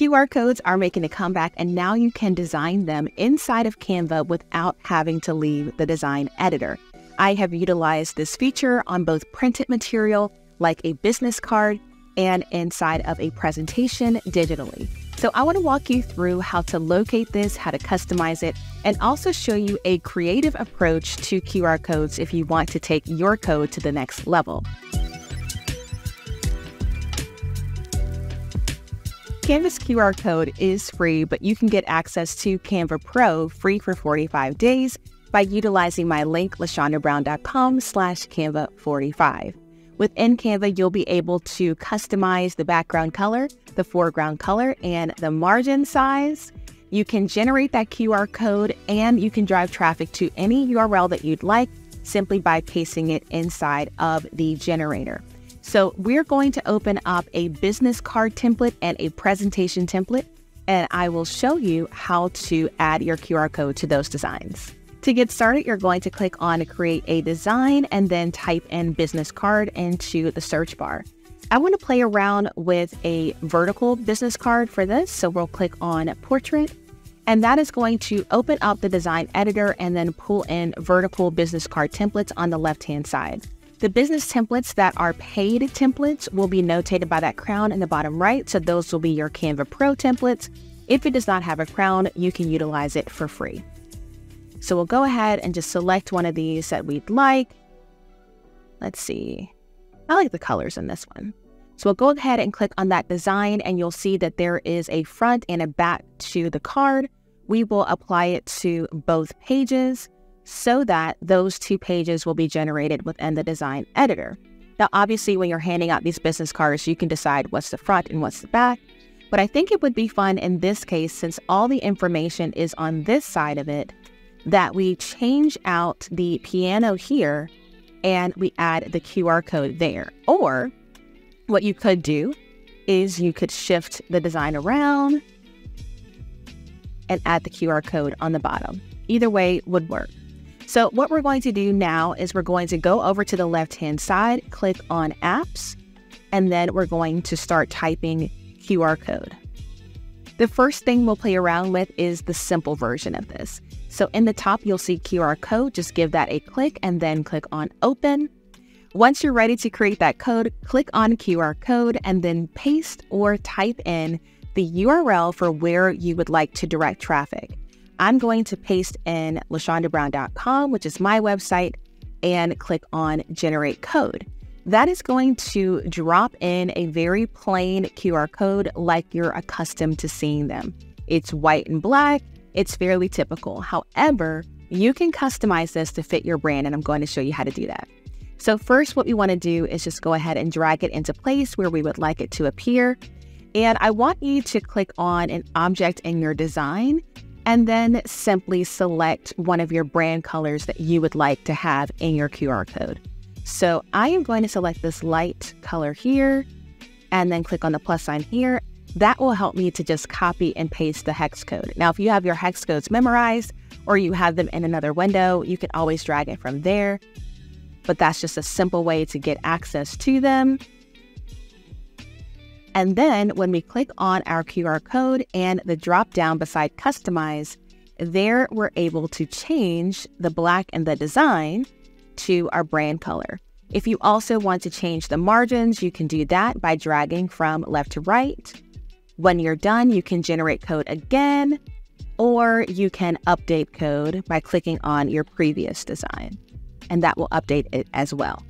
QR codes are making a comeback, and now you can design them inside of Canva without having to leave the design editor. I have utilized this feature on both printed material, like a business card, and inside of a presentation digitally. So, I want to walk you through how to locate this, how to customize it, and also show you a creative approach to QR codes if you want to take your code to the next level. Canva's QR code is free, but you can get access to Canva Pro free for 45 days by utilizing my link, lashondabrown.com slash Canva45. Within Canva, you'll be able to customize the background color, the foreground color, and the margin size. You can generate that QR code and you can drive traffic to any URL that you'd like simply by pasting it inside of the generator. So we're going to open up a business card template and a presentation template, and I will show you how to add your QR code to those designs. To get started, you're going to click on create a design and then type in business card into the search bar. I want to play around with a vertical business card for this. So we'll click on portrait and that is going to open up the design editor and then pull in vertical business card templates on the left hand side. The business templates that are paid templates will be notated by that crown in the bottom right. So those will be your Canva Pro templates. If it does not have a crown, you can utilize it for free. So we'll go ahead and just select one of these that we'd like. Let's see. I like the colors in this one. So we'll go ahead and click on that design and you'll see that there is a front and a back to the card. We will apply it to both pages so that those two pages will be generated within the design editor. Now, obviously, when you're handing out these business cards, you can decide what's the front and what's the back. But I think it would be fun in this case, since all the information is on this side of it, that we change out the piano here and we add the QR code there. Or what you could do is you could shift the design around and add the QR code on the bottom. Either way would work. So what we're going to do now is we're going to go over to the left-hand side, click on apps, and then we're going to start typing QR code. The first thing we'll play around with is the simple version of this. So in the top, you'll see QR code. Just give that a click and then click on open. Once you're ready to create that code, click on QR code and then paste or type in the URL for where you would like to direct traffic. I'm going to paste in lashondabrown.com, which is my website, and click on generate code. That is going to drop in a very plain QR code like you're accustomed to seeing them. It's white and black, it's fairly typical. However, you can customize this to fit your brand, and I'm going to show you how to do that. So, first, what we want to do is just go ahead and drag it into place where we would like it to appear. And I want you to click on an object in your design and then simply select one of your brand colors that you would like to have in your QR code. So I am going to select this light color here and then click on the plus sign here. That will help me to just copy and paste the hex code. Now, if you have your hex codes memorized or you have them in another window, you can always drag it from there. But that's just a simple way to get access to them. And then when we click on our QR code and the drop down beside customize, there we're able to change the black and the design to our brand color. If you also want to change the margins, you can do that by dragging from left to right. When you're done, you can generate code again, or you can update code by clicking on your previous design, and that will update it as well.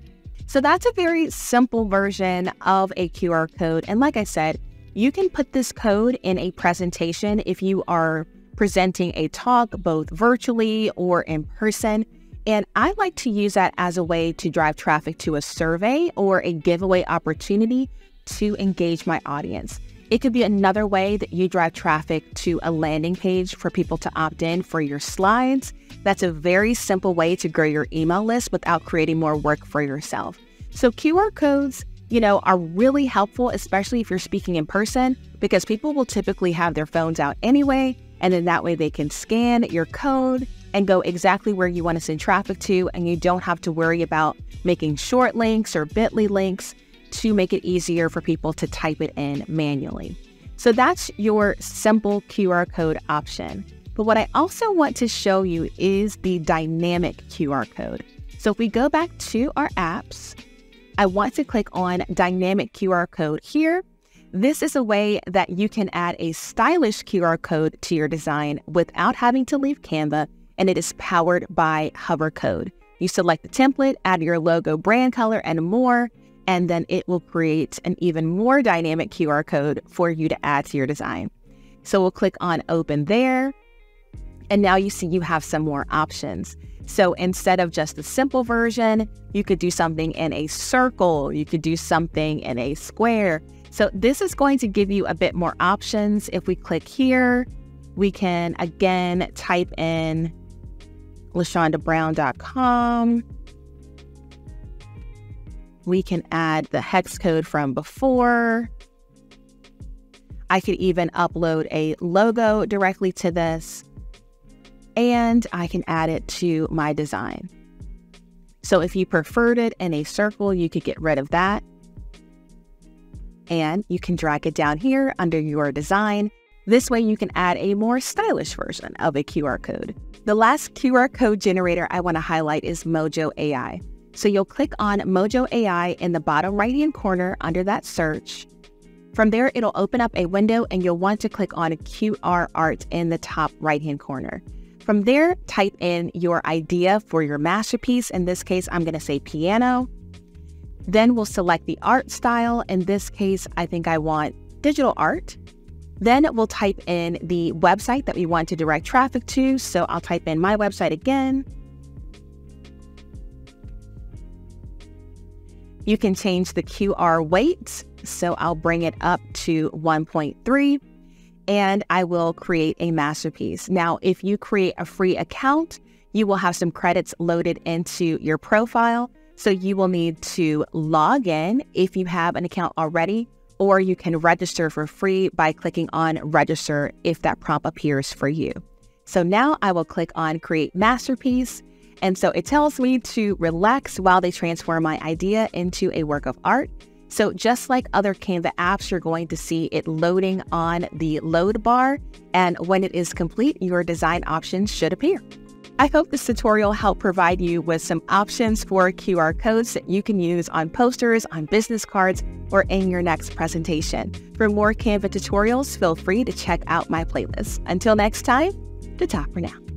So that's a very simple version of a QR code. And like I said, you can put this code in a presentation if you are presenting a talk both virtually or in person. And I like to use that as a way to drive traffic to a survey or a giveaway opportunity to engage my audience. It could be another way that you drive traffic to a landing page for people to opt in for your slides. That's a very simple way to grow your email list without creating more work for yourself. So QR codes, you know, are really helpful, especially if you're speaking in person, because people will typically have their phones out anyway. And then that way they can scan your code and go exactly where you want to send traffic to. And you don't have to worry about making short links or bit.ly links to make it easier for people to type it in manually. So that's your simple QR code option. But what I also want to show you is the dynamic QR code. So if we go back to our apps, I want to click on dynamic QR code here. This is a way that you can add a stylish QR code to your design without having to leave Canva, and it is powered by Hovercode. You select the template, add your logo, brand color, and more, and then it will create an even more dynamic QR code for you to add to your design. So we'll click on open there. And now you see you have some more options. So instead of just the simple version, you could do something in a circle, you could do something in a square. So this is going to give you a bit more options. If we click here, we can again type in lashondabrown.com. We can add the hex code from before. I could even upload a logo directly to this, and I can add it to my design. So if you preferred it in a circle, you could get rid of that. And you can drag it down here under your design. This way you can add a more stylish version of a QR code. The last QR code generator I want to highlight is Mojo AI. So you'll click on Mojo AI in the bottom right hand corner under that search. From there, it'll open up a window and you'll want to click on QR art in the top right hand corner. From there, type in your idea for your masterpiece. In this case, I'm going to say piano. Then we'll select the art style. In this case, I think I want digital art. Then we'll type in the website that we want to direct traffic to. So I'll type in my website again. You can change the QR weight. So I'll bring it up to 1.3 and I will create a masterpiece. Now, if you create a free account, you will have some credits loaded into your profile. So you will need to log in if you have an account already or you can register for free by clicking on register if that prompt appears for you. So now I will click on create masterpiece. And so it tells me to relax while they transform my idea into a work of art. So just like other Canva apps, you're going to see it loading on the load bar. And when it is complete, your design options should appear. I hope this tutorial helped provide you with some options for QR codes that you can use on posters, on business cards, or in your next presentation. For more Canva tutorials, feel free to check out my playlist. Until next time, to talk for now.